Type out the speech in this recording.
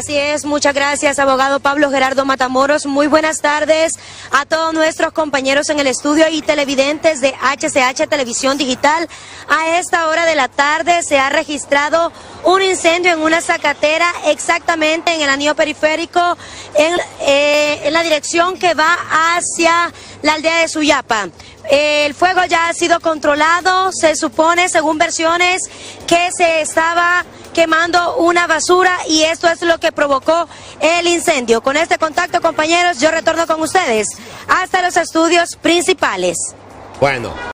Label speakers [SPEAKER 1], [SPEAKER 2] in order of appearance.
[SPEAKER 1] Así es, muchas gracias, abogado Pablo Gerardo Matamoros. Muy buenas tardes a todos nuestros compañeros en el estudio y televidentes de HCH Televisión Digital. A esta hora de la tarde se ha registrado un incendio en una zacatera exactamente en el anillo periférico en, eh, en la dirección que va hacia la aldea de Suyapa. El fuego ya ha sido controlado, se supone, según versiones, que se estaba quemando una basura y esto es lo que provocó el incendio. Con este contacto, compañeros, yo retorno con ustedes hasta los estudios principales.
[SPEAKER 2] Bueno.